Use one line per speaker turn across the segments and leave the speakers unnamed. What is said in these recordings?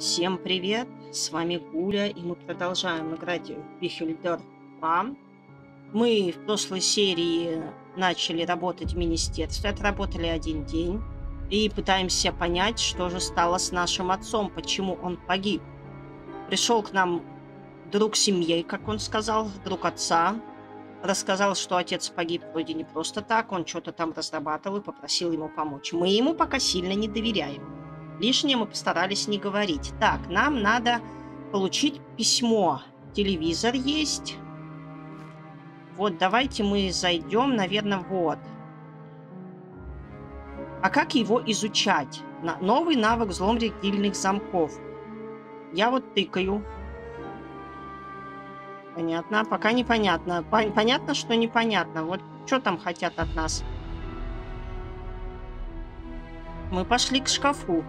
Всем привет! С вами Гуля, и мы продолжаем играть в Бихельдер 2. Мы в прошлой серии начали работать в министерстве, отработали один день, и пытаемся понять, что же стало с нашим отцом, почему он погиб. Пришел к нам друг семьи, как он сказал, друг отца, рассказал, что отец погиб вроде не просто так, он что-то там разрабатывал и попросил ему помочь. Мы ему пока сильно не доверяем. Лишнее мы постарались не говорить. Так, нам надо получить письмо. Телевизор есть. Вот, давайте мы зайдем, наверное, вот. А как его изучать? На новый навык взлом регильных замков. Я вот тыкаю. Понятно. Пока непонятно. Понятно, что непонятно. Вот что там хотят от нас? Мы пошли к шкафу.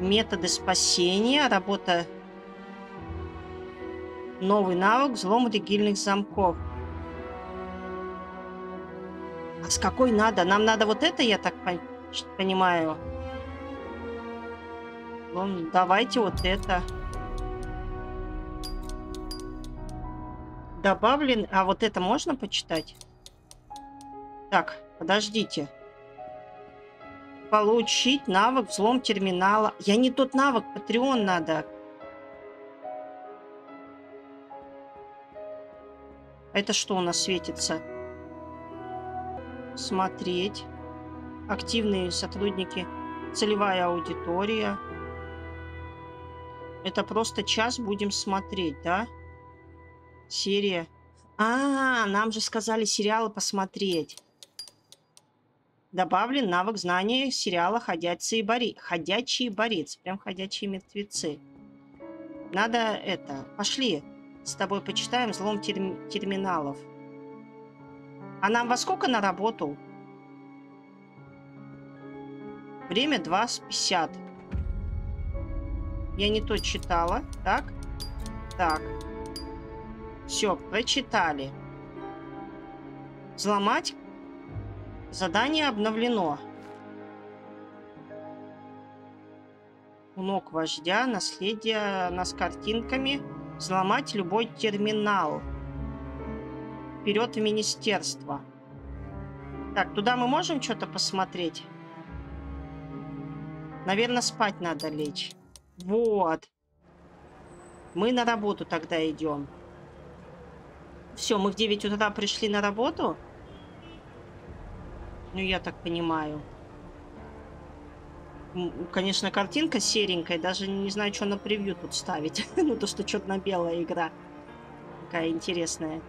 Методы спасения, работа... Новый навык, взлом регильных замков. А с какой надо? Нам надо вот это, я так понимаю. Вон, давайте вот это. Добавлен... А вот это можно почитать? Так, подождите. Получить навык взлом терминала. Я не тот навык, Patreon надо. Это что у нас светится? Смотреть. Активные сотрудники. Целевая аудитория. Это просто час будем смотреть, да? Серия. А, нам же сказали сериалы посмотреть. Добавлен навык знания сериала «Ходячие, бори... «Ходячие борицы». Прям «Ходячие мертвецы». Надо это... Пошли. С тобой почитаем взлом терм... терминалов. А нам во сколько на работу? Время 2.50. Я не то читала. Так. Так. Все, прочитали. Взломать Задание обновлено. У ног вождя, наследие нас картинками. Взломать любой терминал. Вперед в министерство. Так, туда мы можем что-то посмотреть? Наверное, спать надо лечь. Вот. Мы на работу тогда идем. Все, мы в 9 утра пришли на работу. Ну, я так понимаю. Конечно, картинка серенькая. Даже не знаю, что на превью тут ставить. ну, то, что черно-белая игра. Такая интересная.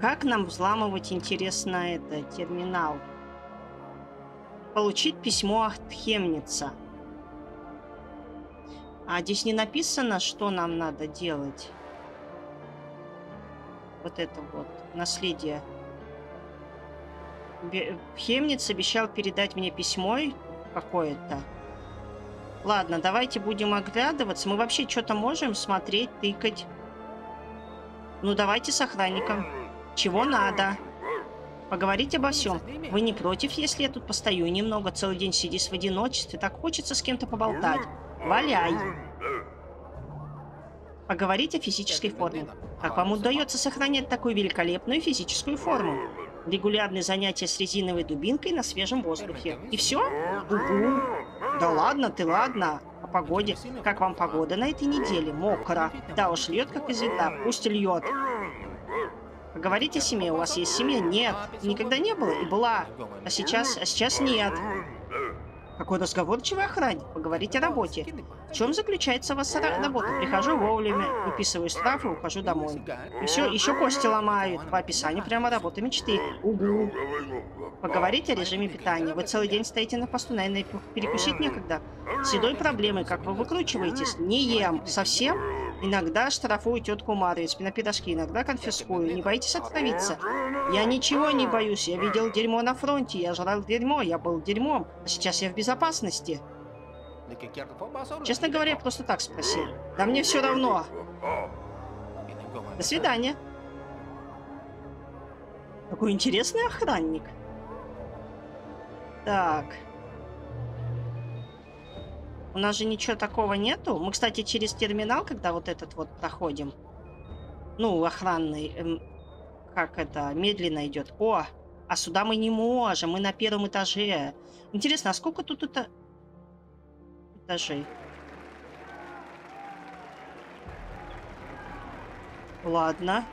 Как нам взламывать, интересно, это, терминал? Получить письмо от Хемница. А здесь не написано, что нам надо делать. Вот это вот. Наследие. Хемниц обещал передать мне письмо какое-то. Ладно, давайте будем оглядываться. Мы вообще что-то можем смотреть, тыкать. Ну, давайте с охранником. Чего надо? Поговорить обо всем. Вы не против, если я тут постою немного, целый день сидишь в одиночестве? Так хочется с кем-то поболтать. Валяй. Поговорить о физической форме. Как вам удается сохранять такую великолепную физическую форму? Регулярные занятия с резиновой дубинкой на свежем воздухе. И все? Угу. Да ладно ты, ладно. О погоде. Как вам погода на этой неделе? Мокро. Да уж, льет как из ведра. Пусть льет. Поговорите о семье. У вас есть семья? Нет. Никогда не было и была. А сейчас, а сейчас нет. Какой разговорчивый охранник. Поговорить о работе. В чем заключается ваша работа? Прихожу вовремя, выписываю штрафы, ухожу домой. И все, еще кости ломают. По описанию прямо работа мечты. Угу. Поговорить о режиме питания. Вы целый день стоите на посту, наверное, перекусить некогда. С едой проблемы. Как вы выкручиваетесь? Не ем. Совсем? Иногда штрафую тетку Марию, на пирожки, иногда конфискую. Не боитесь отравиться? Я ничего не боюсь. Я видел дерьмо на фронте. Я жрал дерьмо. Я был дерьмом. А сейчас я в безопасности. Честно говоря, я просто так спросил. Да мне все равно. До свидания. Какой интересный охранник. Так. У нас же ничего такого нету. Мы, кстати, через терминал, когда вот этот вот проходим, ну, охранный, эм, как это, медленно идет. О, а сюда мы не можем, мы на первом этаже. Интересно, а сколько тут это этажей? Ладно.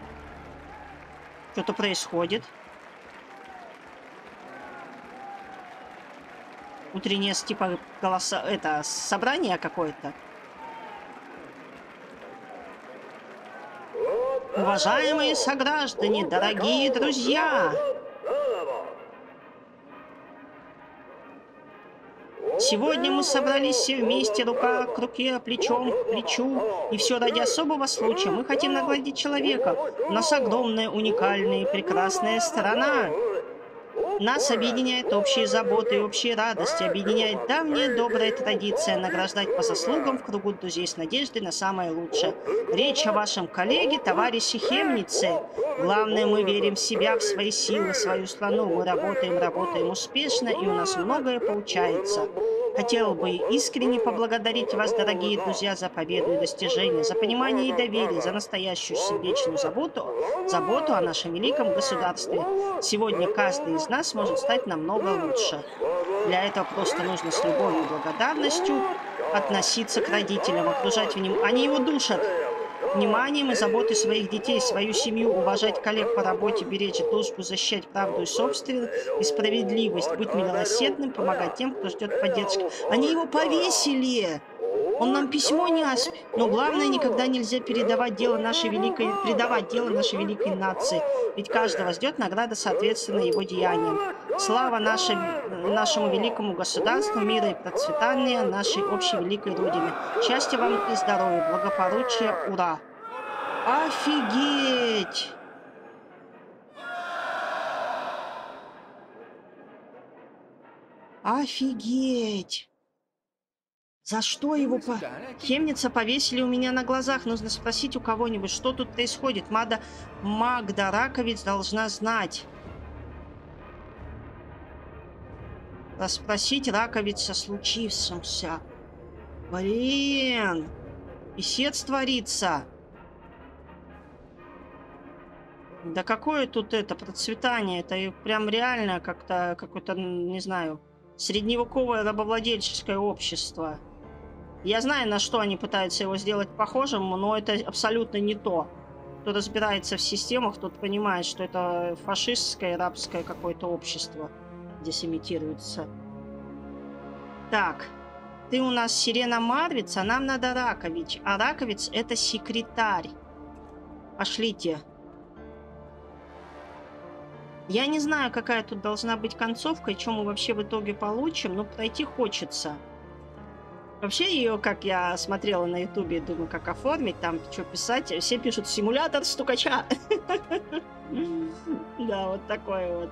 Что-то происходит. Утреннее, типа, голоса... Это, собрание какое-то. Уважаемые сограждане, дорогие друзья! Сегодня мы собрались все вместе, рука к руке, плечом к плечу. И все ради особого случая. Мы хотим наградить человека. У нас огромная, уникальная и прекрасная сторона. Нас объединяет общие заботы и общие радости, объединяет давняя добрая традиция награждать по заслугам в кругу друзей с надеждой на самое лучшее. Речь о вашем коллеге, товарище Хемнице. Главное, мы верим в себя, в свои силы, в свою страну. Мы работаем, работаем успешно, и у нас многое получается. Хотел бы искренне поблагодарить вас, дорогие друзья, за победу и достижения, за понимание и доверие, за настоящую сердечную заботу, заботу о нашем великом государстве. Сегодня каждый из нас может стать намного лучше. Для этого просто нужно с любовью и благодарностью относиться к родителям, окружать вниманием. Они его душат вниманием и заботой своих детей, свою семью, уважать коллег по работе, беречь дружбу, защищать правду и собственность, и справедливость, быть милосердным, помогать тем, кто ждет поддержки. Они его повесили! Он нам письмо не ас... Но главное, никогда нельзя передавать дело нашей великой... предавать дело нашей великой нации. Ведь каждого ждет награда соответственно его деяниям. Слава нашей... нашему великому государству, мира и процветания нашей общей великой Родине. Счастья вам и здоровья, благополучия, ура! Офигеть! Офигеть! За что его по... Хемница повесили у меня на глазах. Нужно спросить у кого-нибудь, что тут происходит. Мада... Магда Раковиц должна знать. Расспросить Раковица случившемся. Блин! Писец творится. Да какое тут это процветание? Это прям реально как-то какое-то, не знаю, средневековое рабовладельческое общество. Я знаю, на что они пытаются его сделать похожим, но это абсолютно не то. Кто разбирается в системах, тот понимает, что это фашистское, рабское какое-то общество здесь имитируется. Так, ты у нас Сирена Марвиц, а нам надо Ракович. А Раковиц это секретарь. Пошлите. Я не знаю, какая тут должна быть концовка и что мы вообще в итоге получим, но пройти хочется. Вообще ее, как я смотрела на ютубе, думаю, как оформить, там, что писать, все пишут «симулятор стукача». Да, вот такой вот.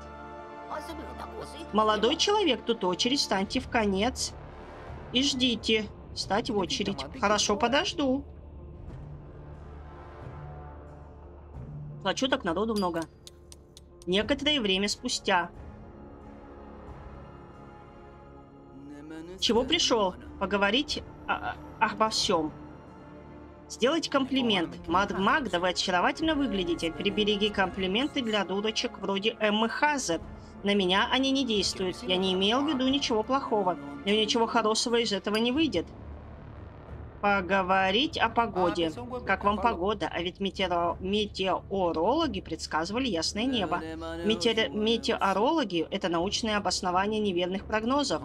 Молодой человек, тут очередь, станьте в конец. И ждите. Встать в очередь. Хорошо, подожду. А что так народу много? Некоторое время спустя. Чего пришел? Поговорить о обо всем. Сделать комплимент. Мад Магда, вы очаровательно выглядите. Прибереги комплименты для дурочек вроде Эммы Хазет. На меня они не действуют. Я не имел в виду ничего плохого. Но ничего хорошего из этого не выйдет. Поговорить о погоде. Как вам погода? А ведь метеоро... метеорологи предсказывали ясное небо. Метеор... Метеорологи – это научное обоснование неверных прогнозов.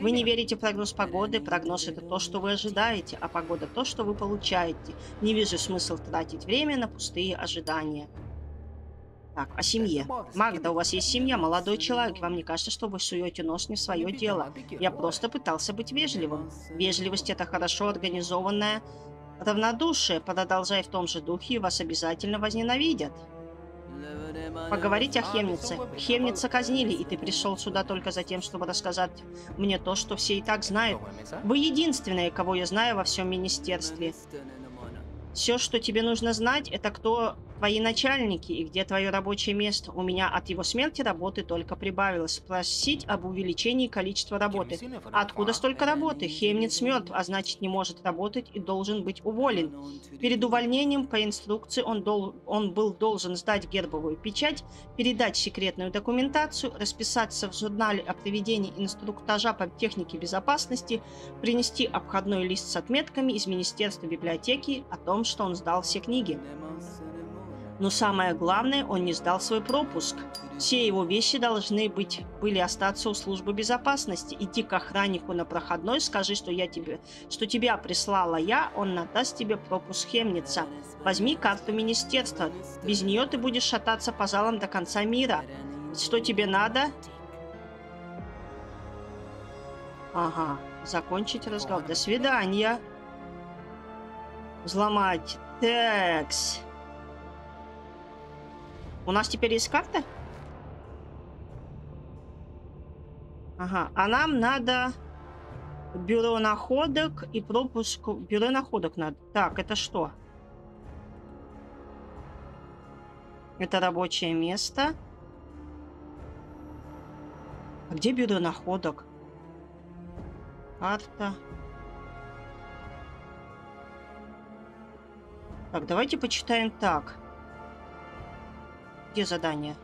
Вы не верите в прогноз погоды. Прогноз – это то, что вы ожидаете, а погода – то, что вы получаете. Не вижу смысл тратить время на пустые ожидания. Так, о семье. Магда, у вас есть семья, молодой человек. Вам не кажется, что вы суете нос не в свое дело? Я просто пытался быть вежливым. Вежливость – это хорошо организованное равнодушие. Продолжай в том же духе, и вас обязательно возненавидят. Поговорить о Хемнице. Хемница казнили, и ты пришел сюда только за тем, чтобы рассказать мне то, что все и так знают. Вы единственные, кого я знаю во всем министерстве. Все, что тебе нужно знать, это кто твои начальники и где твое рабочее место? У меня от его смерти работы только прибавилось. Спросить об увеличении количества работы. Откуда столько работы? Хемниц мертв, а значит не может работать и должен быть уволен. Перед увольнением по инструкции он, дол он был должен сдать гербовую печать, передать секретную документацию, расписаться в журнале о проведении инструктажа по технике безопасности, принести обходной лист с отметками из Министерства библиотеки о том, что он сдал все книги. Но самое главное, он не сдал свой пропуск. Все его вещи должны быть, были остаться у службы безопасности. Иди к охраннику на проходной, скажи, что я тебе, что тебя прислала я, он надаст тебе пропуск Хемница. Возьми карту министерства. Без нее ты будешь шататься по залам до конца мира. Что тебе надо? Ага, закончить разговор. До свидания. Взломать. Текс. У нас теперь есть карта? Ага, а нам надо бюро находок и пропуск... Бюро находок надо. Так, это что? Это рабочее место. А где бюро находок? Карта. Так, давайте почитаем так. Где задание?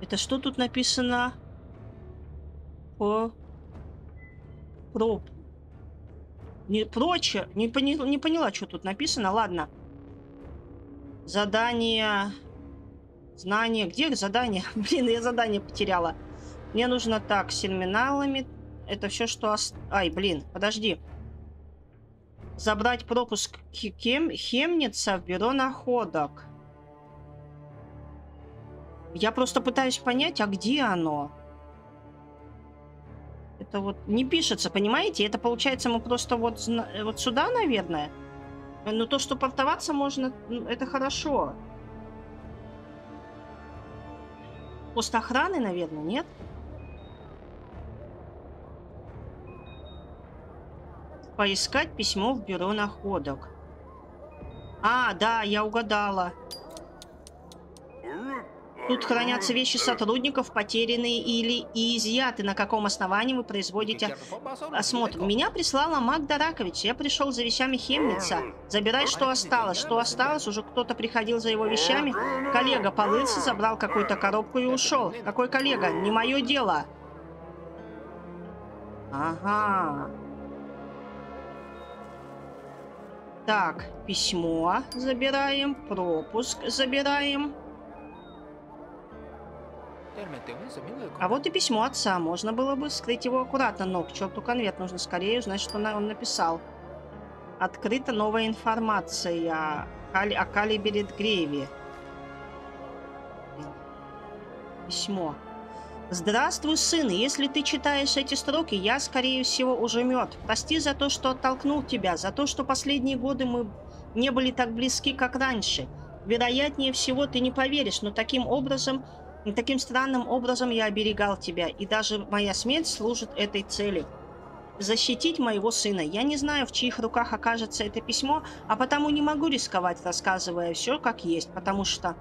Это что тут написано? По... Проб. Не прочее. Не, пони... не поняла, что тут написано. Ладно. Задание. Знание. Где задание? Блин, я задание потеряла. Мне нужно так, с терминалами. Это все, что... Ост... Ай, блин, подожди. Забрать пропуск Хем... Хемница в бюро находок. Я просто пытаюсь понять, а где оно? Это вот не пишется, понимаете? Это получается мы просто вот, вот сюда, наверное. Но то, что портоваться можно, это хорошо. Пост охраны, наверное, нет? Поискать письмо в бюро находок. А, да, я угадала. Тут хранятся вещи сотрудников, потерянные или изъяты. На каком основании вы производите осмотр? Меня прислала Магда Ракович. Я пришел за вещами Хемница. Забирай, что осталось. Что осталось? Уже кто-то приходил за его вещами? Коллега порылся, забрал какую-то коробку и ушел. Какой коллега? Не мое дело. Ага. Так, письмо забираем, пропуск забираем. А вот и письмо отца. Можно было бы скрыть его аккуратно, но к черту конверт. Нужно скорее узнать, что он написал. Открыта новая информация о Калибере Грейве. Письмо. Здравствуй, сын. Если ты читаешь эти строки, я, скорее всего, уже мертв. Прости за то, что оттолкнул тебя, за то, что последние годы мы не были так близки, как раньше. Вероятнее всего, ты не поверишь, но таким образом таким странным образом я оберегал тебя, и даже моя смерть служит этой цели. Защитить моего сына. Я не знаю, в чьих руках окажется это письмо, а потому не могу рисковать, рассказывая все как есть, потому что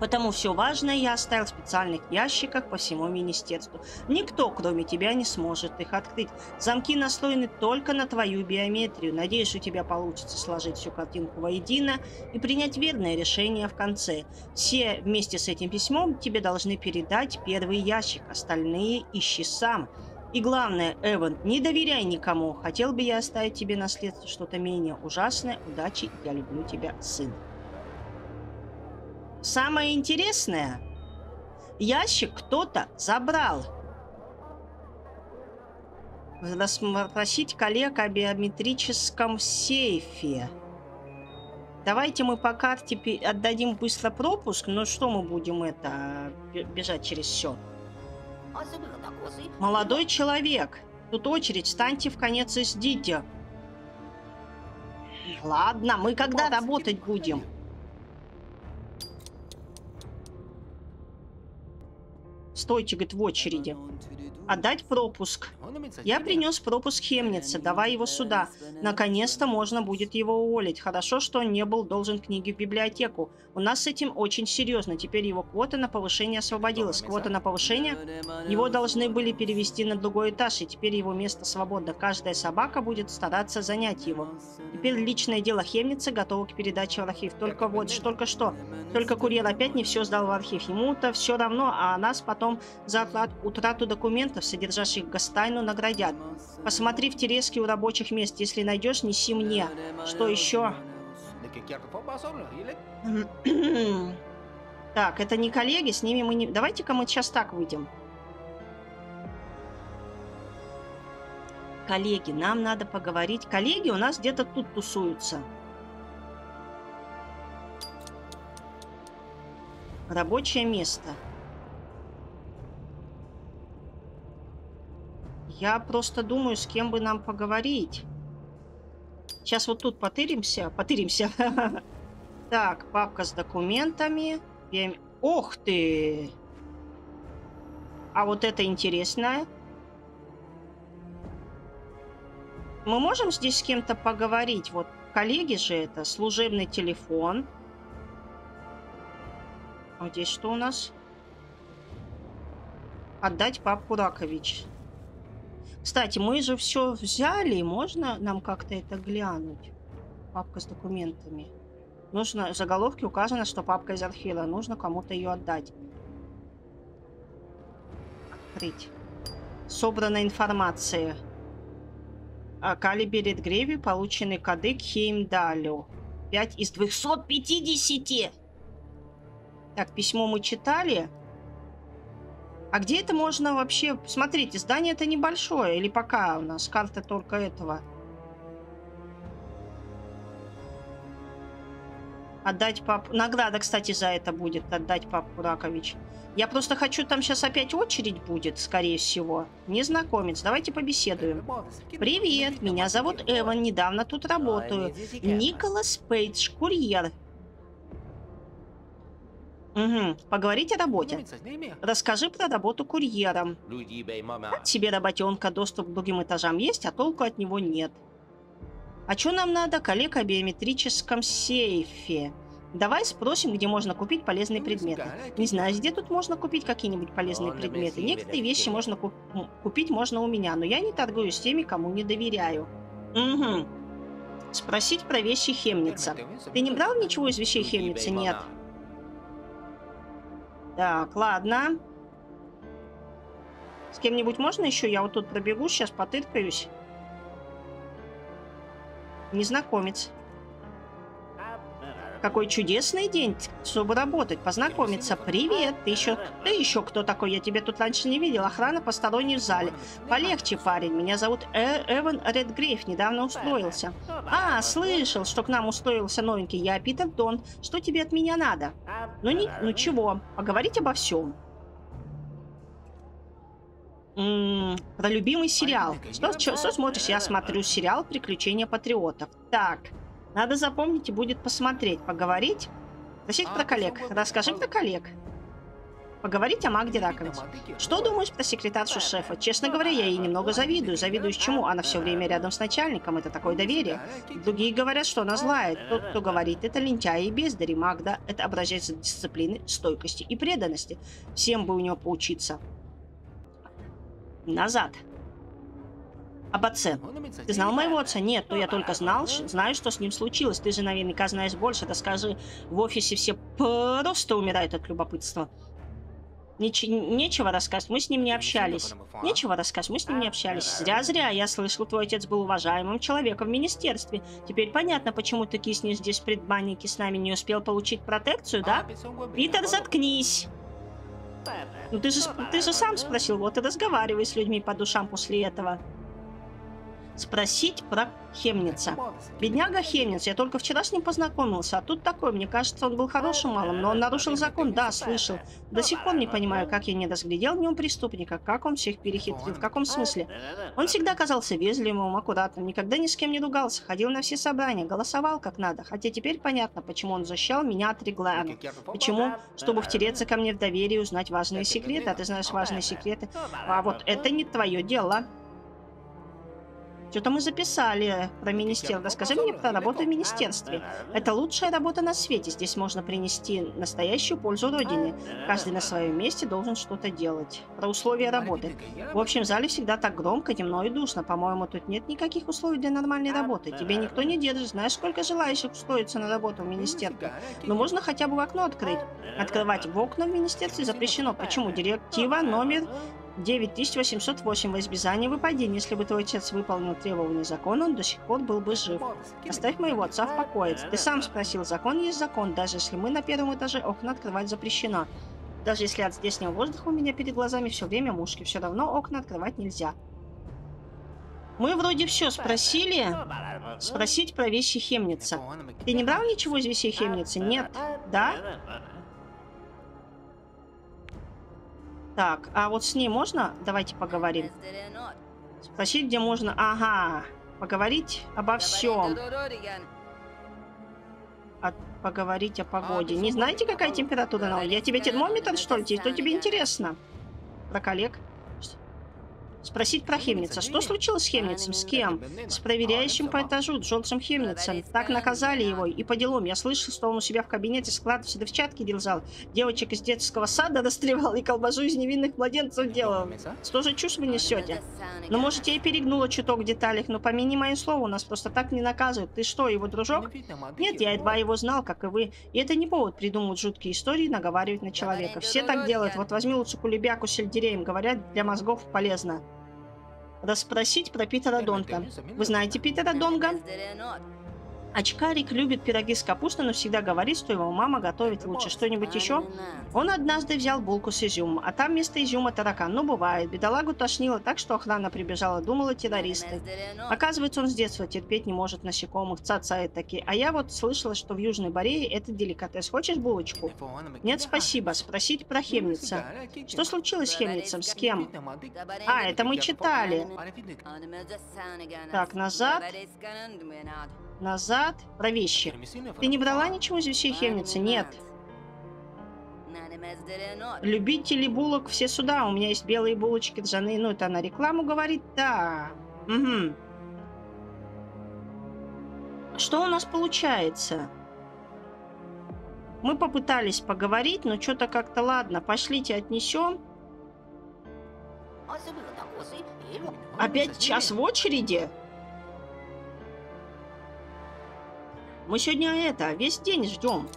Потому все важное я оставил в специальных ящиках по всему министерству. Никто, кроме тебя, не сможет их открыть. Замки настроены только на твою биометрию. Надеюсь, у тебя получится сложить всю картинку воедино и принять верное решение в конце. Все вместе с этим письмом тебе должны передать первый ящик, остальные ищи сам. И главное, Эван, не доверяй никому. Хотел бы я оставить тебе наследство что-то менее ужасное. Удачи, я люблю тебя, сын. Самое интересное, ящик кто-то забрал. Расспросить коллег о биометрическом сейфе. Давайте мы по карте отдадим быстро пропуск, но что мы будем это бежать через все? Молодой человек, тут очередь, встаньте в конец и ждите. Ладно, мы когда работать будем? Стойте, говорит, в очереди. Отдать пропуск. Я принес пропуск Хемнице, давай его сюда. Наконец-то можно будет его уволить. Хорошо, что он не был должен книги в библиотеку. У нас с этим очень серьезно. Теперь его квота на повышение освободилась. Квота на повышение? Его должны были перевести на другой этаж, и теперь его место свободно. Каждая собака будет стараться занять его. Теперь личное дело Хемницы готово к передаче в архив. Только вот, только что. Только курьер опять не все сдал в архив. Ему-то все равно, а нас потом за утрату документов, содержащих гостайну, наградят. Посмотри в тележке у рабочих мест. Если найдешь, неси мне. Что еще? Так, это не коллеги, с ними мы не... Давайте-ка мы сейчас так выйдем. Коллеги, нам надо поговорить. Коллеги у нас где-то тут тусуются. Рабочее место. Я просто думаю, с кем бы нам поговорить. Сейчас вот тут потыримся. Потыримся. Так, папка с документами. Ох ты! А вот это интересное. Мы можем здесь с кем-то поговорить? Вот коллеги же это. Служебный телефон. А здесь что у нас? Отдать папку Ракович. Кстати, мы же все взяли. Можно нам как-то это глянуть? Папка с документами. Нужно, в заголовке указано, что папка из архива. Нужно кому-то ее отдать. Открыть. Собрана информация. О Калибе Редгреве получены коды к Хеймдалю. 5 из 250! Так, письмо мы читали. А где это можно вообще... Смотрите, здание это небольшое. Или пока у нас карта только этого? Отдать папу... Награда, кстати, за это будет. Отдать папу Ракович. Я просто хочу... Там сейчас опять очередь будет, скорее всего. Незнакомец. Давайте побеседуем. Привет, меня зовут Эван. Недавно тут работаю. Николас Пейдж, курьер. Угу. Поговорить о работе. Расскажи про работу курьером. Тебе работенка, доступ к другим этажам есть, а толку от него нет. А что нам надо? Коллег о биометрическом сейфе. Давай спросим, где можно купить полезные предметы. Не знаю, где тут можно купить какие-нибудь полезные предметы. Некоторые вещи можно куп купить можно у меня, но я не торгую с теми, кому не доверяю. Угу. Спросить про вещи Хемница. Ты не брал ничего из вещей Хемница? Нет. Так, ладно. С кем-нибудь можно еще? Я вот тут пробегу, сейчас потыркаюсь. Незнакомец. Какой чудесный день, чтобы работать, познакомиться. Привет, ты еще, ты еще кто такой? Я тебя тут раньше не видел. Охрана посторонний в зале. Полегче, парень. Меня зовут э Эван Редгрейв. Недавно устроился. А, слышал, что к нам устроился новенький. Я Питер Дон. Что тебе от меня надо? Ну, не, ну чего, поговорить обо всем. М -м, про любимый сериал. Что, что, что смотришь? Я смотрю сериал «Приключения патриотов». Так, надо запомнить и будет посмотреть, поговорить. Спросить про коллег. Расскажи про коллег. Поговорить о Магде Раковиц. Что думаешь про секретаршу шефа? Честно говоря, я ей немного завидую. Завидуешь чему? Она все время рядом с начальником. Это такое доверие. Другие говорят, что она злая. Тот, кто говорит, это лентяй и бездари. Магда — это образец дисциплины, стойкости и преданности. Всем бы у нее поучиться. Назад. Об отце. Ты знал моего отца? Нет, но я только знал, знаю, что с ним случилось. Ты же наверняка знаешь больше. Расскажи, в офисе все просто умирают от любопытства. Неч нечего рассказать, мы с ним не общались. Нечего рассказать, мы с ним не общались. Зря-зря, я слышал, твой отец был уважаемым человеком в министерстве. Теперь понятно, почему ты киснешь здесь в предбаннике с нами, не успел получить протекцию, да? Питер, заткнись! Ну ты же, ты же сам спросил, вот и разговаривай с людьми по душам после этого. Спросить про Хемница. Бедняга Хемниц, я только вчера с ним познакомился, а тут такой, мне кажется, он был хорошим малым, но он нарушил закон, да, слышал. До сих пор не понимаю, как я не разглядел в нем преступника, как он всех перехитрил, в каком смысле. Он всегда казался вежливым, аккуратным, никогда ни с кем не ругался, ходил на все собрания, голосовал как надо, хотя теперь понятно, почему он защищал меня от Реглана. Почему? Чтобы втереться ко мне в доверие и узнать важные секреты, а ты знаешь важные секреты. А вот это не твое дело. Что-то мы записали про министерство. Расскажи мне про работу в министерстве. Это лучшая работа на свете. Здесь можно принести настоящую пользу Родине. Каждый на своем месте должен что-то делать. Про условия работы. В общем зале всегда так громко, темно и душно. По-моему, тут нет никаких условий для нормальной работы. Тебе никто не держит. Знаешь, сколько желающих устроиться на работу в министерстве? Но можно хотя бы в окно открыть. Открывать в окна в министерстве запрещено. Почему? Директива номер 9808 во избежание выпадения. Если бы твой отец выполнил требования закона, он до сих пор был бы жив. Оставь моего отца в покое. Ты сам спросил, закон есть закон, даже если мы на первом этаже окна открывать запрещено. Даже если от здешнего воздуха у меня перед глазами все время мушки, все равно окна открывать нельзя. Мы вроде все спросили. Спросить про вещи Хемница. Ты не брал ничего из вещей Хемницы? Нет. Да? Так, а вот с ней можно? Давайте поговорим. Спросить, где можно... Ага, поговорить обо всем. А, поговорить о погоде. Не знаете, какая температура Я тебе термометр, что ли? Что тебе интересно? Про коллег? Спросить про Хемница. Что случилось с Хемницем? С кем? С проверяющим по этажу Джонсом Хемницем. Так наказали его. И по делам. Я слышал, что он у себя в кабинете склад взрывчатки держал. Девочек из детского сада расстрелял и колбасу из невинных младенцев делал. Что же чушь вы несете? Ну, может, я и перегнула чуток в деталях, но помяни мое слово, у нас просто так не наказывают. Ты что, его дружок? Нет, я едва его знал, как и вы. И это не повод придумывать жуткие истории и наговаривать на человека. Все так делают. Вот возьми лучше кулебяку с сельдереем. Говорят, для мозгов полезно расспросить про Питера Донга. Вы знаете Питера Донга? Очкарик любит пироги с капустой, но всегда говорит, что его мама готовит лучше. Что-нибудь еще? Он однажды взял булку с изюмом, а там вместо изюма таракан. Ну, бывает. Бедолагу тошнило так, что охрана прибежала, думала террористы. Оказывается, он с детства терпеть не может насекомых, цацает такие. А я вот слышала, что в Южной Борее это деликатес. Хочешь булочку? Нет, спасибо. Спросить про Хемница. Что случилось с Хемницем? С кем? А, это мы читали. Так, назад. Назад. Про вещи. Ты не брала ничего из вещей Хемницы? Нет. Любители булок все сюда. У меня есть белые булочки ржаные. Ну, это она рекламу говорит? Да. Угу. Что у нас получается? Мы попытались поговорить, но что-то как-то ладно. Пошлите отнесем. Опять час в очереди? Мы сегодня это, весь день ждем.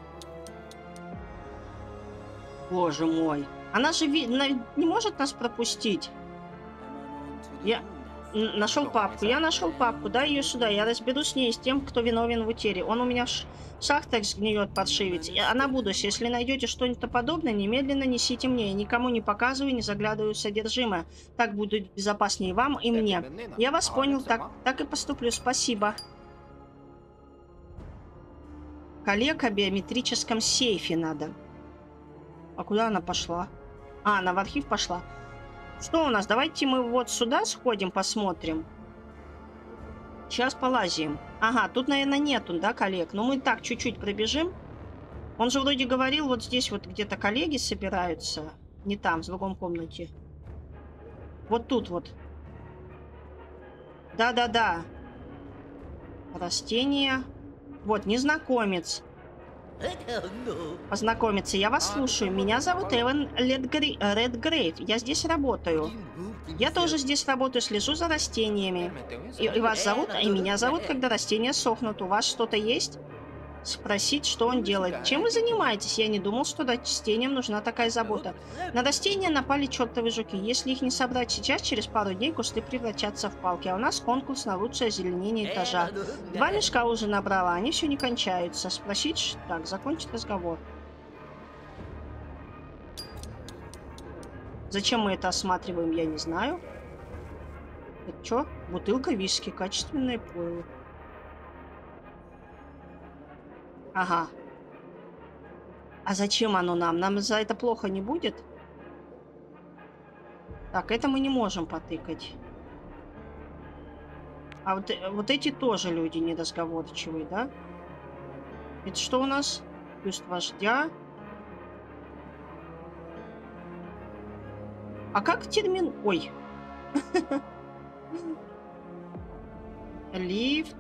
Боже мой. Она же не может нас пропустить. Я нашел папку. Я нашел папку. Дай ее сюда. Я разберусь с ней, с тем, кто виновен в утере. Он у меня в шахтах сгниет подшивец. А на будущее, если найдете что-нибудь подобное, немедленно несите мне. Я никому не показываю, не заглядываю в содержимое. Так будет безопаснее вам и мне. Я вас понял. Так, так и поступлю. Спасибо коллег о биометрическом сейфе надо. А куда она пошла? А, она в архив пошла. Что у нас? Давайте мы вот сюда сходим, посмотрим. Сейчас полазим. Ага, тут, наверное, нету, да, коллег? Но мы так чуть-чуть пробежим. Он же вроде говорил, вот здесь вот где-то коллеги собираются. Не там, в другом комнате. Вот тут вот. Да-да-да. Растения. Вот, незнакомец. Познакомиться, я вас слушаю. Меня зовут Эван Редгрейв. Я здесь работаю. Я тоже здесь работаю, слежу за растениями. И, и вас зовут, и меня зовут, когда растения сохнут. У вас что-то есть? Спросить, что он делает. Чем вы занимаетесь? Я не думал, что растениям нужна такая забота. На растения напали чертовы жуки. Если их не собрать сейчас, через пару дней кусты превратятся в палки. А у нас конкурс на лучшее озеленение этажа. Два мешка уже набрала, они все не кончаются. Спросить? Так, закончить разговор. Зачем мы это осматриваем, я не знаю. Это что? Бутылка виски, качественное пойло. Ага. А зачем оно нам? Нам за это плохо не будет? Так, это мы не можем потыкать. А вот, э, вот эти тоже люди недосговорчивые, да? Это что у нас? Бюст вождя. А как термин... Ой. Лифт.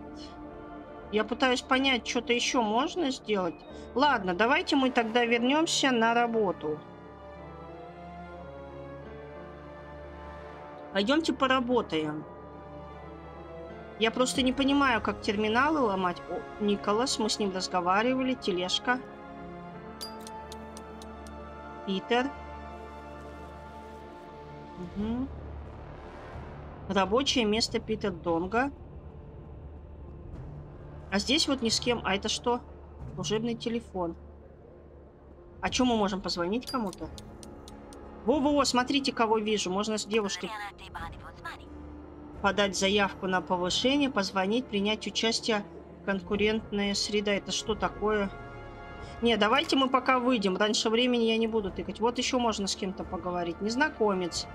Я пытаюсь понять, что-то еще можно сделать. Ладно, давайте мы тогда вернемся на работу. Пойдемте поработаем. Я просто не понимаю, как терминалы ломать. О, Николас, мы с ним разговаривали. Тележка. Питер. Угу. Рабочее место Питер Донга. А здесь вот ни с кем. А это что? Служебный телефон. А чем мы можем позвонить кому-то? Во-во-во, смотрите, кого вижу. Можно с девушкой подать заявку на повышение, позвонить, принять участие в конкурентная среда. Это что такое? Не, давайте мы пока выйдем. Раньше времени я не буду тыкать. Вот еще можно с кем-то поговорить. Незнакомец.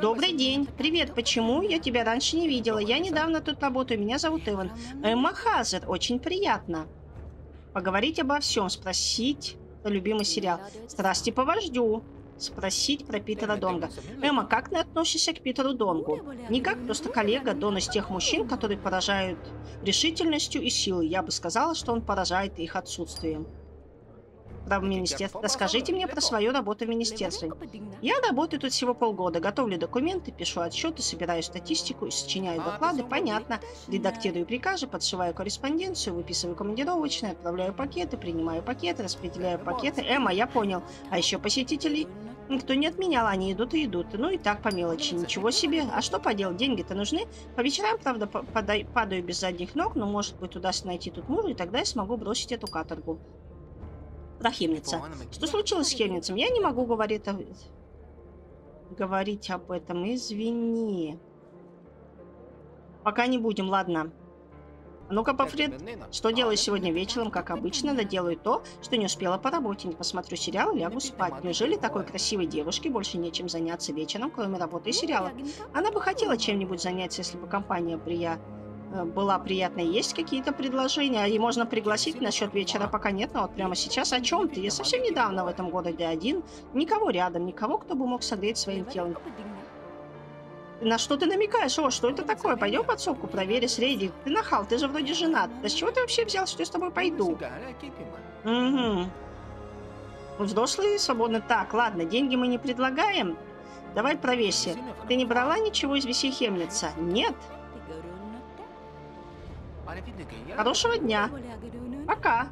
Добрый день. Привет. Почему я тебя раньше не видела? Я недавно тут работаю. Меня зовут Иван. Эмма Хазер. Очень приятно. Поговорить обо всем. Спросить любимый сериал. Страсти по вождю. Спросить про Питера Донга. Эмма, как ты относишься к Питеру Донгу? Никак, просто коллега, Дон из тех мужчин, которые поражают решительностью и силой. Я бы сказала, что он поражает их отсутствием в министерстве. Расскажите мне про свою работу в министерстве. Я работаю тут всего полгода. Готовлю документы, пишу отчеты, собираю статистику, сочиняю доклады. Понятно. Редактирую приказы, подшиваю корреспонденцию, выписываю командировочные, отправляю пакеты, принимаю пакеты, распределяю пакеты. Эмма, я понял. А еще посетителей Никто не отменял, они идут и идут. Ну и так по мелочи, ничего себе. А что поделать, деньги-то нужны. По вечерам, правда, падаю без задних ног, но может быть удастся найти тут мужа, и тогда я смогу бросить эту каторгу. Да, Хемница. Что случилось с Хемницем? Я не могу говорить, о... говорить об этом. Извини. Пока не будем, ладно. Ну-ка, Пафред, что делаешь сегодня вечером, как обычно? Доделаю то, что не успела по работе. Не посмотрю сериал и лягу спать. Неужели такой красивой девушке больше нечем заняться вечером, кроме работы и сериала? Она бы хотела чем-нибудь заняться, если бы компания прия... Э, была приятной. Есть какие-то предложения? И можно пригласить насчет вечера, пока нет, но вот прямо сейчас о чем ты? Я совсем недавно в этом городе один. Никого рядом, никого, кто бы мог согреть своим телом. На что ты намекаешь? О, что это такое? Пойдем подсобку, проверь среди. Ты нахал, ты же вроде женат. Да с чего ты вообще взял, что я с тобой пойду? Угу. Взрослые свободно. Так, ладно, деньги мы не предлагаем. Давай проверься. Ты не брала ничего из веси Хемница? Нет. Хорошего дня. Пока.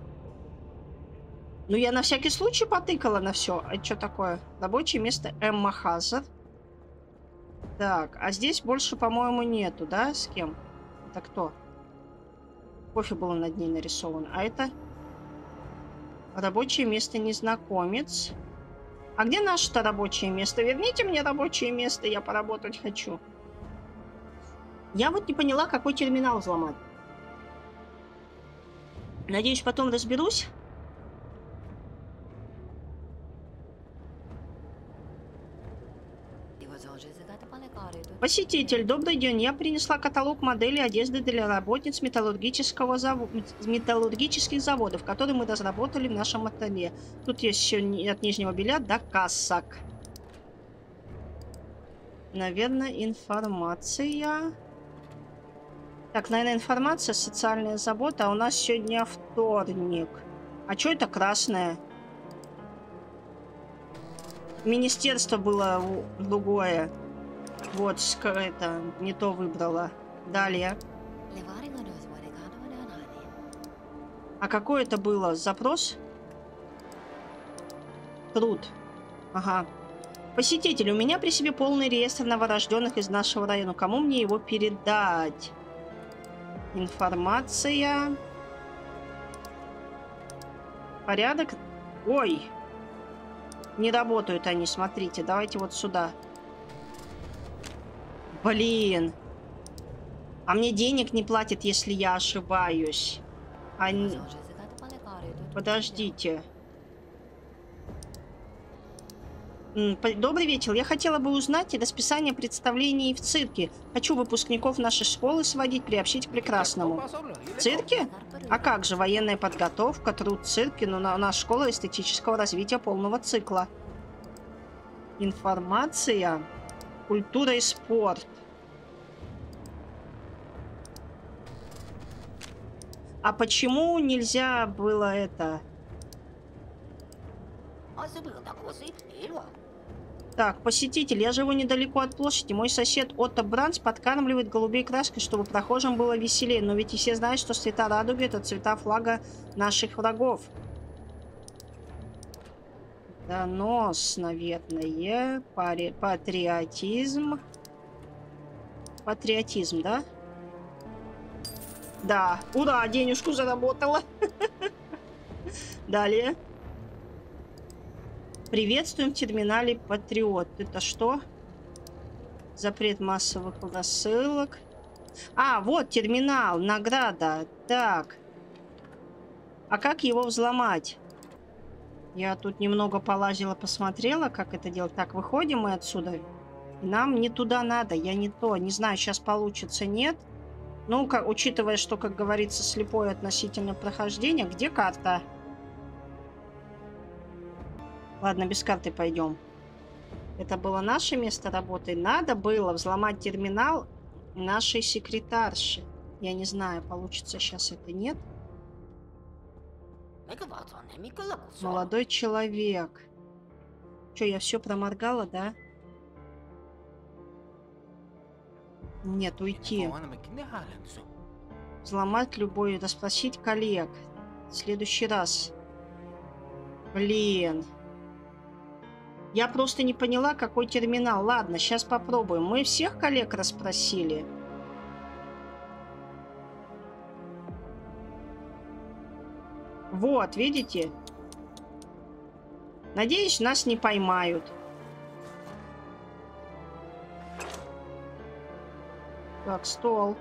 Ну, я на всякий случай потыкала на все. А что такое? Рабочее место Эмма Хазард. Так, а здесь больше, по-моему, нету, да? С кем? Это кто? Кофе было над ней нарисован. А это рабочее место незнакомец. А где наше-то рабочее место? Верните мне рабочее место, я поработать хочу. Я вот не поняла, какой терминал взломать. Надеюсь, потом разберусь. Посетитель, добрый день. Я принесла каталог моделей одежды для работниц металлургического зав... металлургических заводов, которые мы разработали в нашем ателье. Тут есть еще от нижнего белья до кассак. Наверное, информация... Так, наверное, информация, социальная забота. А у нас сегодня вторник. А что это красное? Министерство было другое. Вот, это, не то выбрала. Далее. А какой это было? Запрос? Труд. Ага. Посетитель, у меня при себе полный реестр новорожденных из нашего района. Кому мне его передать? Информация. Порядок. Ой. Не работают они, смотрите. Давайте вот сюда. Блин. А мне денег не платят, если я ошибаюсь. Они... Подождите. Добрый вечер. Я хотела бы узнать расписание представлений в цирке. Хочу выпускников нашей школы сводить, приобщить к прекрасному. В цирке? А как же военная подготовка, труд в цирке, но на наша школа эстетического развития полного цикла. Информация, культура и спорт. А почему нельзя было это? Так, посетитель, я живу недалеко от площади. Мой сосед Отто Бранц подкармливает голубей краской, чтобы прохожим было веселее. Но ведь и все знают, что цвета радуги это цвета флага наших врагов. Донос, наверное. Пари... Патриотизм. Патриотизм, да? Да. Ура, денежку заработала. Далее. Приветствуем в терминале Патриот. Это что? Запрет массовых рассылок. А, вот терминал, награда. Так. А как его взломать? Я тут немного полазила, посмотрела, как это делать. Так, выходим мы отсюда. Нам не туда надо, я не то. Не знаю, сейчас получится, нет. Ну, учитывая, что, как говорится, слепое относительно прохождения. Где карта? Ладно, без карты пойдем. Это было наше место работы. Надо было взломать терминал нашей секретарши. Я не знаю, получится сейчас это, нет? Молодой человек. Что, я все проморгала, да? Нет, уйти. Взломать любой, расспросить коллег. В следующий раз. Блин. Я просто не поняла, какой терминал. Ладно, сейчас попробуем. Мы всех коллег расспросили. Вот, видите? Надеюсь, нас не поймают. Так, стол.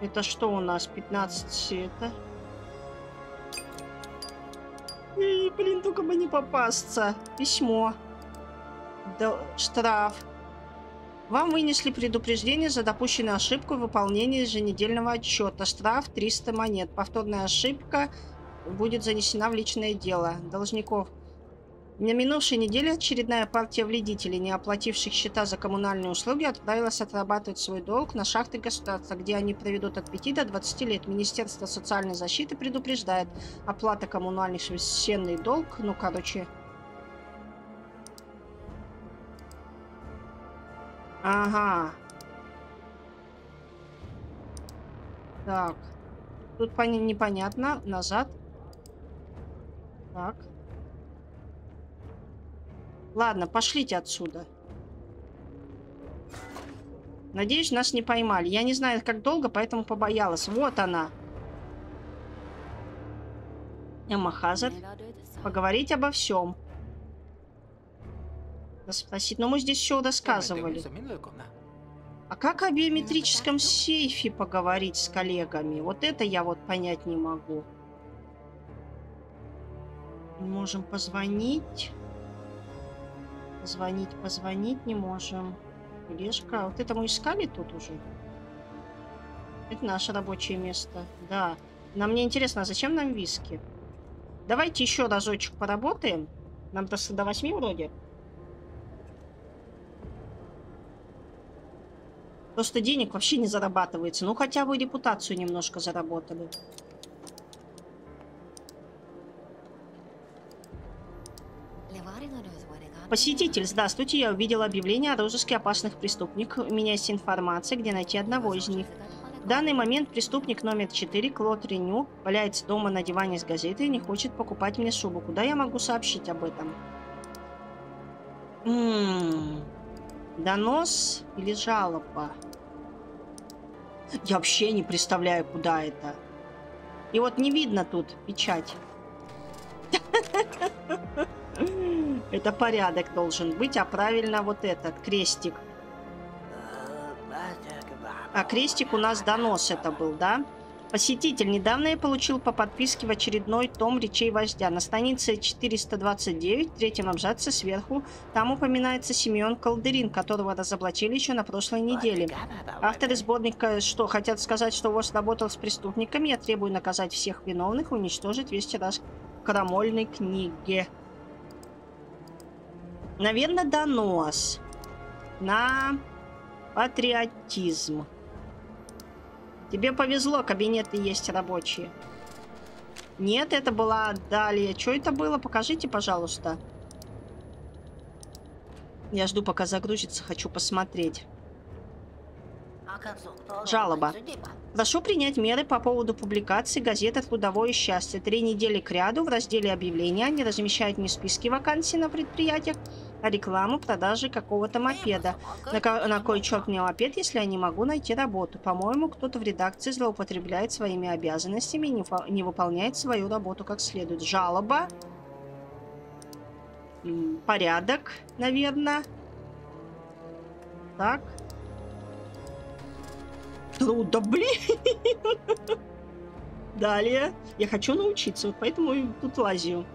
Это что у нас? 15 это... блин, только бы не попасться. Письмо. Да, штраф. Вам вынесли предупреждение за допущенную ошибку в выполнении еженедельного отчета. Штраф 300 монет. Повторная ошибка будет занесена в личное дело. Должников на минувшей неделе очередная партия вредителей, не оплативших счета за коммунальные услуги, отправилась отрабатывать свой долг на шахты государства, где они проведут от 5 до 20 лет. Министерство социальной защиты предупреждает, оплата коммунальных священный долг, ну, короче... Ага. Так. Тут непонятно. Назад. Так. Ладно, пошлите отсюда. Надеюсь, нас не поймали. Я не знаю, как долго, поэтому побоялась. Вот она. Эмма Хазард. Поговорить обо всем. Спросить. Но мы здесь все рассказывали. А как о биометрическом сейфе поговорить с коллегами? Вот это я вот понять не могу. можем позвонить. Позвонить, позвонить не можем. Лешка. Вот это мы искали тут уже? Это наше рабочее место. Да. Нам мне интересно, а зачем нам виски? Давайте еще разочек поработаем. Нам просто до восьми вроде. Просто денег вообще не зарабатывается. Ну, хотя бы репутацию немножко заработали. Посетитель, здравствуйте, я увидела объявление о розыске опасных преступников. У меня есть информация, где найти одного из них. В данный момент преступник номер 4, Клод Реню, валяется дома на диване с газетой и не хочет покупать мне шубу. Куда я могу сообщить об этом? М Донос или жалоба? Я вообще не представляю, куда это. И вот не видно тут печать. Это порядок должен быть, а правильно вот этот крестик. А крестик у нас донос это был, да? Посетитель, недавно я получил по подписке в очередной том речей вождя. На странице 429, в третьем абзаце сверху, там упоминается Семен Колдырин, которого разоблачили еще на прошлой неделе. Авторы сборника что, хотят сказать, что ВОЗ работал с преступниками? Я требую наказать всех виновных, уничтожить весь тираж крамольной книги. Наверное, донос на патриотизм. Тебе повезло, кабинеты есть рабочие. Нет, это была далее. Что это было? Покажите, пожалуйста. Я жду, пока загрузится. Хочу посмотреть. Жалоба. Прошу принять меры по поводу публикации газеты «Трудовое счастье». Три недели к ряду в разделе объявления они размещают не списки вакансий на предприятиях, рекламу продажи какого-то мопеда. На, на кой черт мне мопед, если я не могу найти работу? По-моему, кто-то в редакции злоупотребляет своими обязанностями и не, не выполняет свою работу как следует. Жалоба. Порядок, наверное. Так. Трудно, блин. Далее. Я хочу научиться, вот поэтому тут лазю.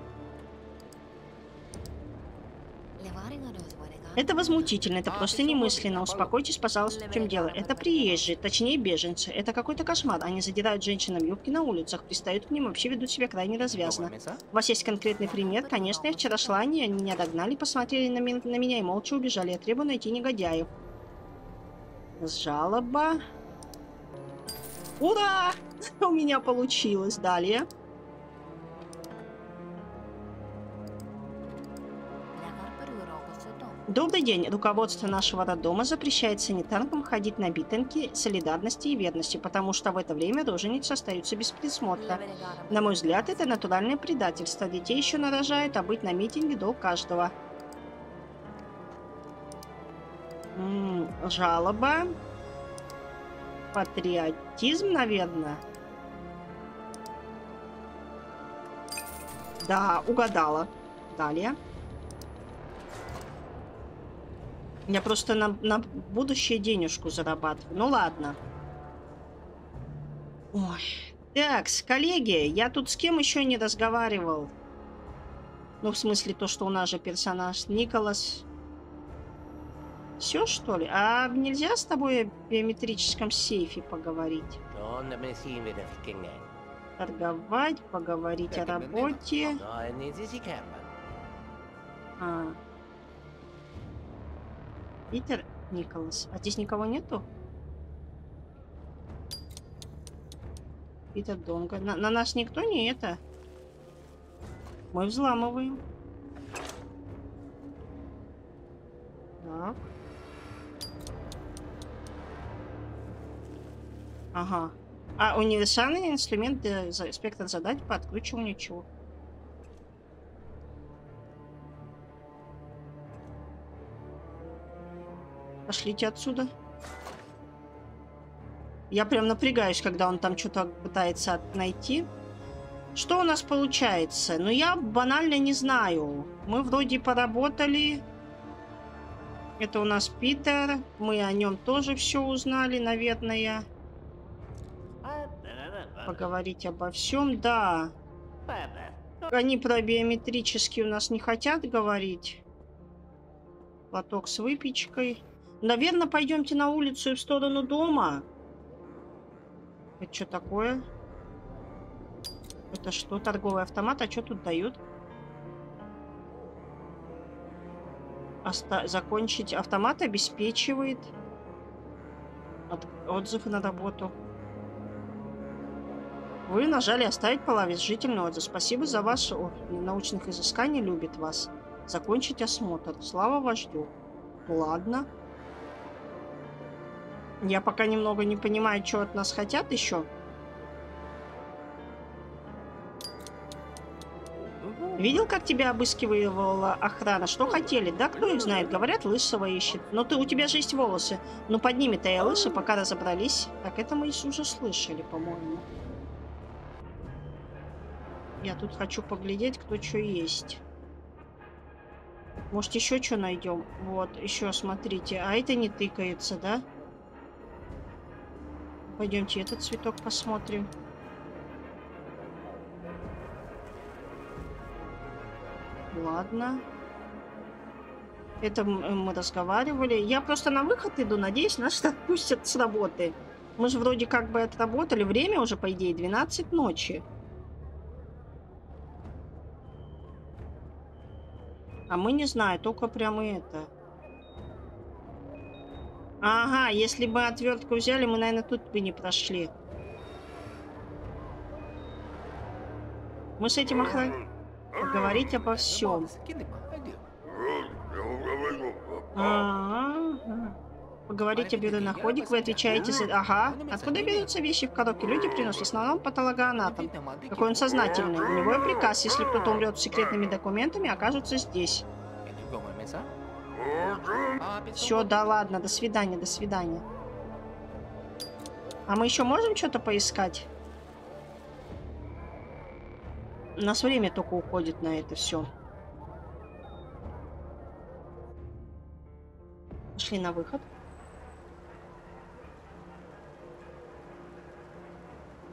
Это возмутительно, это просто немысленно. Успокойтесь, пожалуйста, в чем дело. Это приезжие, точнее беженцы. Это какой-то кошмар. Они задирают женщинам юбки на улицах, пристают к ним, вообще ведут себя крайне развязно. У вас есть конкретный пример? Конечно, я вчера шла, они меня догнали, посмотрели на, на меня и молча убежали. Я требую найти негодяев. Жалоба. Ура! У меня получилось. Далее. Добрый день. Руководство нашего роддома запрещает санитаркам ходить на битинки солидарности и верности, потому что в это время роженицы остаются без присмотра. На мой взгляд, это натуральное предательство. Детей еще нарожают, а быть на митинге долг каждого. М -м, жалоба. Патриотизм, наверное. Да, угадала. Далее. Я просто на, на будущее денежку зарабатываю. Ну ладно. Ой. Так, коллеги, я тут с кем еще не разговаривал? Ну, в смысле, то, что у нас же персонаж Николас все, что ли? А нельзя с тобой о биометрическом сейфе поговорить? Торговать, поговорить о работе. А. Питер Николас. А здесь никого нету? Питер Донга. На, на нас никто не это? Мы взламываем. Так. Ага. А, универсальный инструмент для спектр задач по откручиванию чего? Пошлите отсюда. Я прям напрягаюсь, когда он там что-то пытается найти. Что у нас получается? Ну, я банально не знаю. Мы вроде поработали. Это у нас Питер. Мы о нем тоже все узнали, наверное поговорить обо всем, да. Они про биометрические у нас не хотят говорить. Платок с выпечкой. Наверное, пойдемте на улицу и в сторону дома. Это что такое? Это что, торговый автомат? А что тут дают? Оста закончить автомат обеспечивает От отзывы на работу. Вы нажали «Оставить положительный отзыв». Спасибо за ваши о, научных изысканий, любит вас. Закончить осмотр. Слава вождю. Ладно. Я пока немного не понимаю, что от нас хотят еще. Видел, как тебя обыскивала охрана? Что хотели? Да кто их знает? Говорят, лысого ищет. Но ты, у тебя же есть волосы. Ну, подними-то я лысый, пока разобрались. Так, это мы уже слышали, по-моему. Я тут хочу поглядеть, кто что есть. Может, еще что найдем? Вот, еще смотрите. А это не тыкается, да? Пойдемте этот цветок посмотрим. Ладно. Это мы разговаривали. Я просто на выход иду, надеюсь, нас отпустят с работы. Мы же вроде как бы отработали. Время уже, по идее, 12 ночи. А мы не знаю, только прямо это. Ага, если бы отвертку взяли, мы, наверное, тут бы не прошли. Мы с этим охраняем. Поговорить обо всем. Ага. Поговорить о бионаходик, вы отвечаете за... Ага. Откуда берутся вещи в коробке? Люди приносят в основном патологоанатом. Какой он сознательный. У него приказ, если кто-то умрет с секретными документами, окажутся здесь. Все, да ладно, до свидания, до свидания. А мы еще можем что-то поискать? У нас время только уходит на это все. Пошли на выход.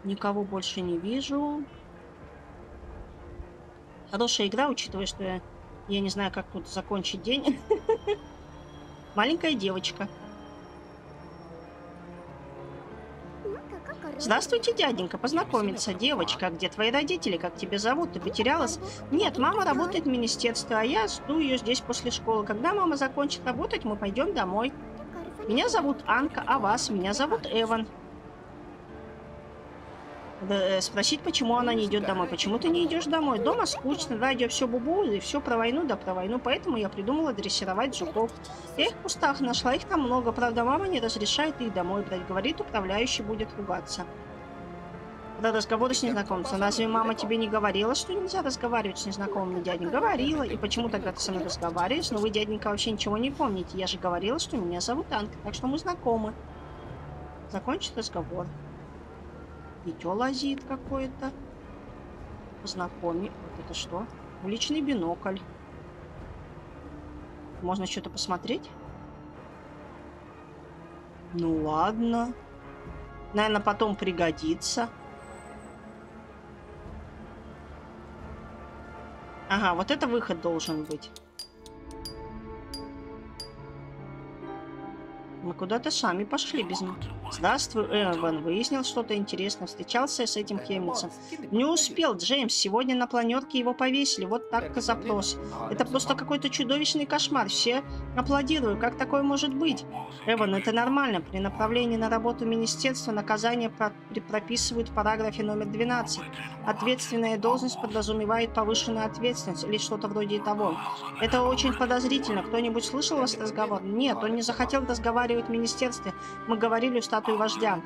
Никого больше не вижу. Хорошая игра, учитывая, что я, я не знаю, как тут закончить день. Маленькая девочка. Здравствуйте, дяденька, познакомиться. Девочка, где твои родители? Как тебя зовут? Ты потерялась? Нет, мама работает в министерстве, а я жду ее здесь после школы. Когда мама закончит работать, мы пойдем домой. Меня зовут Анка, а вас? Меня зовут Эван. Э, спросить, почему она не идет домой. Почему ты не идешь домой? Дома скучно, радио все бубу, и все про войну, да про войну. Поэтому я придумала дрессировать жуков. Я их в кустах нашла, их там много. Правда, мама не разрешает их домой брать. Говорит, управляющий будет ругаться. Про разговоры с незнакомцем. Разве мама тебе не говорила, что нельзя разговаривать с незнакомыми дядей? Говорила. И почему тогда ты со мной разговариваешь? Но вы, дяденька, вообще ничего не помните. Я же говорила, что меня зовут Анка, так что мы знакомы. Закончить разговор. Дитё лазит какое-то. Познакоми. Вот это что? Уличный бинокль. Можно что-то посмотреть? Ну ладно. Наверное, потом пригодится. Ага, вот это выход должен быть. Мы куда-то сами пошли без... Здравствуй, Эван. Выяснил что-то интересное. Встречался с этим Хемницем. Не успел, Джеймс. Сегодня на планерке его повесили. Вот так запрос. Это просто какой-то чудовищный кошмар. Все аплодируют. Как такое может быть? Эван, это нормально. При направлении на работу министерства наказание про прописывают в параграфе номер 12. Ответственная должность подразумевает повышенную ответственность или что-то вроде того. Это очень подозрительно. Кто-нибудь слышал вас разговор? Нет, он не захотел разговаривать в министерстве. Мы говорили у статуи вождя.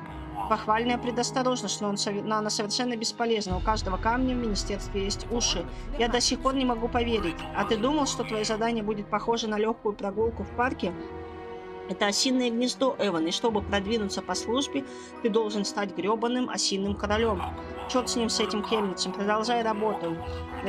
Похвальная предосторожность, но, он, но она совершенно бесполезна. У каждого камня в министерстве есть уши. Я до сих пор не могу поверить. А ты думал, что твое задание будет похоже на легкую прогулку в парке? Это осиное гнездо, Эван, и чтобы продвинуться по службе, ты должен стать гребаным осиным королем. Черт с ним, с этим Хемницем, продолжай работу.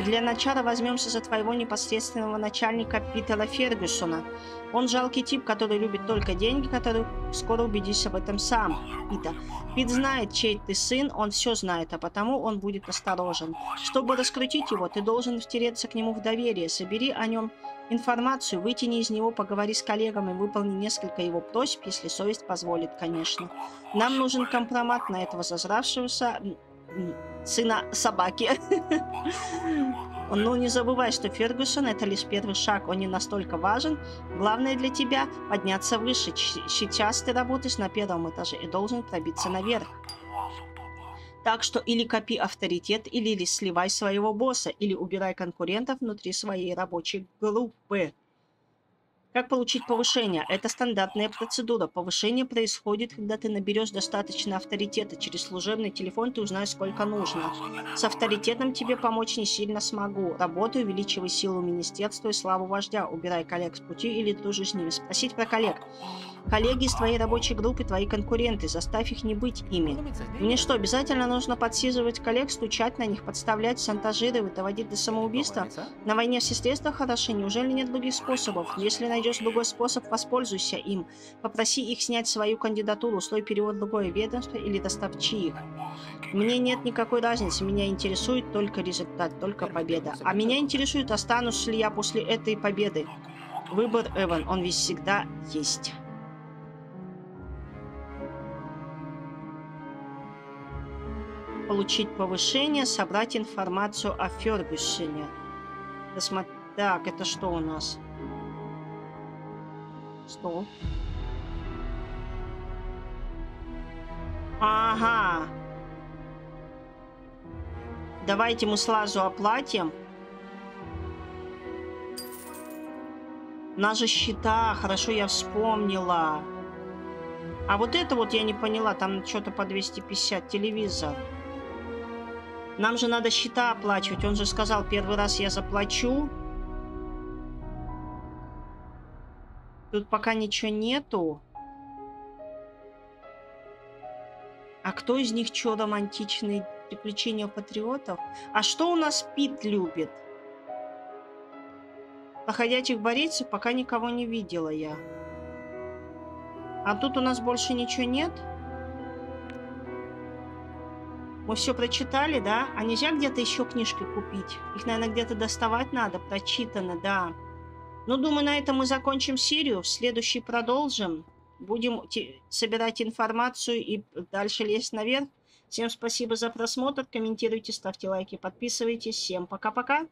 Для начала возьмемся за твоего непосредственного начальника Питера Фергюсона. Он жалкий тип, который любит только деньги, который скоро убедишься в этом сам, Пита. Пит знает, чей ты сын, он все знает, а потому он будет осторожен. Чтобы раскрутить его, ты должен втереться к нему в доверие, собери о нем информацию, вытяни из него, поговори с коллегами, выполни несколько его просьб, если совесть позволит, конечно. Нам нужен компромат на этого зазравшегося сына собаки. Ну, не забывай, что Фергюсон – это лишь первый шаг, он не настолько важен. Главное для тебя – подняться выше. Сейчас ты работаешь на первом этаже и должен пробиться наверх. Так что или копи авторитет, или сливай своего босса, или убирай конкурентов внутри своей рабочей группы. Как получить повышение? Это стандартная процедура. Повышение происходит, когда ты наберешь достаточно авторитета. Через служебный телефон ты узнаешь, сколько нужно. С авторитетом тебе помочь не сильно смогу. Работай, увеличивай силу министерства и славу вождя. Убирай коллег с пути или дружи с ними. Спросить про коллег. Коллеги из твоей рабочей группы, твои конкуренты, заставь их не быть ими. Мне что, обязательно нужно подсиживать коллег, стучать на них, подставлять, шантажировать, доводить до самоубийства? На войне все средства хороши, неужели нет других способов? Если найдешь найдешь другой способ, воспользуйся им. Попроси их снять свою кандидатуру, устрой перевод в другое ведомство или доставчи их. Мне нет никакой разницы, меня интересует только результат, только победа. А меня интересует, останусь ли я после этой победы. Выбор, Эван, он ведь всегда есть. Получить повышение, собрать информацию о Фергюсоне. Досмотр... Так, это что у нас? Что? Ага. Давайте мы сразу оплатим. На же счета, хорошо, я вспомнила. А вот это вот я не поняла, там что-то по 250 телевизор. Нам же надо счета оплачивать. Он же сказал, первый раз я заплачу. Тут пока ничего нету. А кто из них что романтичные приключения патриотов? А что у нас Пит любит? Походячих борейцев пока никого не видела я. А тут у нас больше ничего нет? Мы все прочитали, да? А нельзя где-то еще книжки купить? Их, наверное, где-то доставать надо. Прочитано, да. Ну, думаю, на этом мы закончим серию. В следующий продолжим. Будем собирать информацию и дальше лезть наверх. Всем спасибо за просмотр. Комментируйте, ставьте лайки, подписывайтесь. Всем пока-пока.